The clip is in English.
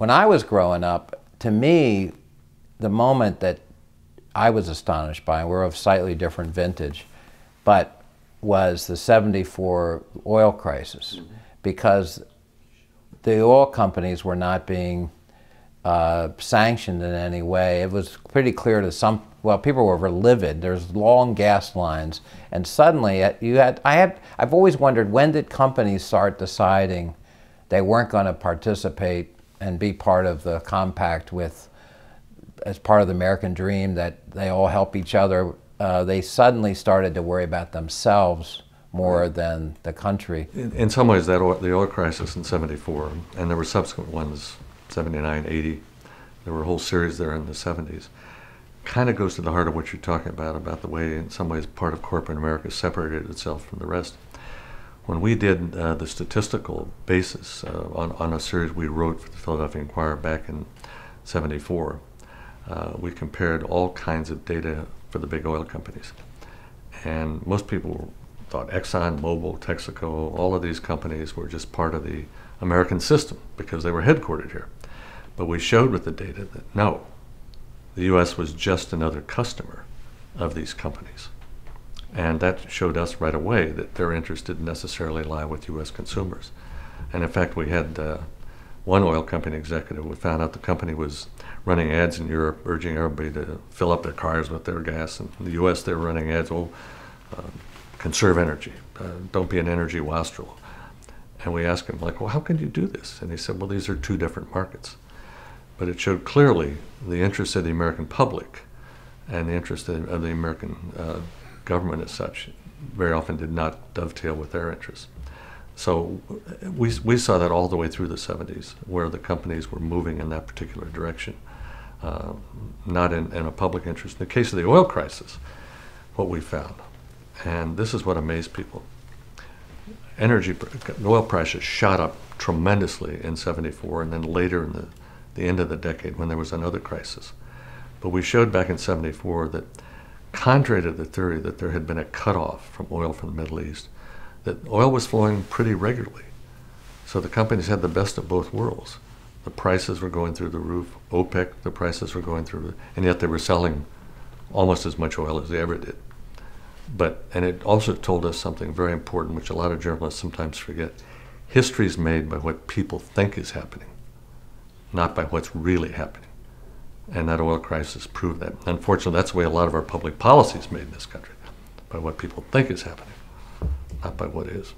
when I was growing up, to me, the moment that I was astonished by, and we're of slightly different vintage, but was the 74 oil crisis mm-hmm. because the oil companies were not being uh, sanctioned in any way. It was pretty clear to some, well, people were livid. There's long gas lines. And suddenly uh, you had, I had, I've always wondered when did companies start deciding they weren't going to participate and be part of the compact with, as part of the American dream that they all help each other. Uh, they suddenly started to worry about themselves more than the country. In, in some ways, that oil, the oil crisis in '74, and there were subsequent ones, '79, '80. There were a whole series there in the '70s. Kind of goes to the heart of what you're talking about, about the way, in some ways, part of corporate America separated itself from the rest. When we did uh, the statistical basis uh, on, on a series we wrote for the Philadelphia Inquirer back in '74, uh, we compared all kinds of data for the big oil companies. And most people thought Exxon, Mobil, Texaco, all of these companies were just part of the American system because they were headquartered here. But we showed with the data that no, the U.S. was just another customer of these companies. And that showed us right away that their interest didn't necessarily lie with U.S. consumers. And in fact, we had uh, one oil company executive who found out the company was running ads in Europe urging everybody to fill up their cars with their gas. And in the U.S., they were running ads, oh, uh, conserve energy. Uh, don't be an energy wastrel. And we asked him, like, well, how can you do this? And he said, well, these are two different markets. But it showed clearly the interest of the American public and the interest of the American uh, government as such very often did not dovetail with their interests. So we, we saw that all the way through the 70s, where the companies were moving in that particular direction, uh, not in, in a public interest. In the case of the oil crisis, what we found and this is what amazed people. Energy, oil prices shot up tremendously in 74 and then later in the, the end of the decade when there was another crisis. But we showed back in 74 that contrary to the theory that there had been a cutoff from oil from the Middle East, that oil was flowing pretty regularly. So the companies had the best of both worlds. The prices were going through the roof. OPEC, the prices were going through, and yet they were selling almost as much oil as they ever did. But, and it also told us something very important, which a lot of journalists sometimes forget. History is made by what people think is happening, not by what's really happening. And that oil crisis proved that. Unfortunately, that's the way a lot of our public policy is made in this country, by what people think is happening, not by what is.